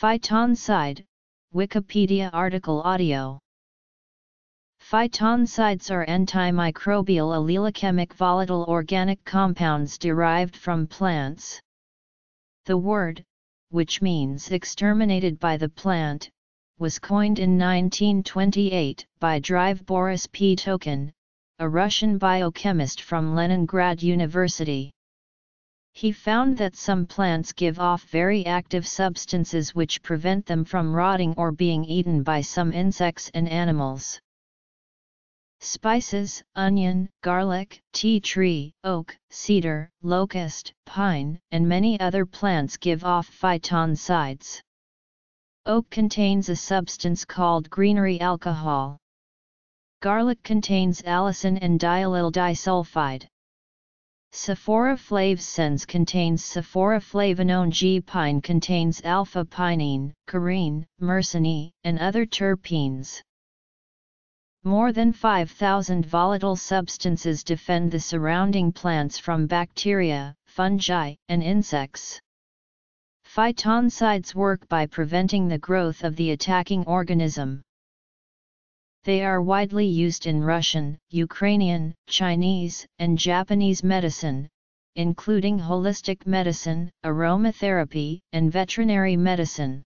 Phytoncide, Wikipedia article audio Phytoncides are antimicrobial allelochemic volatile organic compounds derived from plants. The word, which means exterminated by the plant, was coined in 1928 by Drive Boris P. Tokin, a Russian biochemist from Leningrad University. He found that some plants give off very active substances which prevent them from rotting or being eaten by some insects and animals. Spices, onion, garlic, tea tree, oak, cedar, locust, pine, and many other plants give off phytoncides. Oak contains a substance called greenery alcohol. Garlic contains allicin and diallyl disulfide. Sophora flavescens contains Sophora flavanone G. Pine contains alpha-pinene, carene, myrcene, and other terpenes. More than 5,000 volatile substances defend the surrounding plants from bacteria, fungi, and insects. Phytoncides work by preventing the growth of the attacking organism. They are widely used in Russian, Ukrainian, Chinese, and Japanese medicine, including holistic medicine, aromatherapy, and veterinary medicine.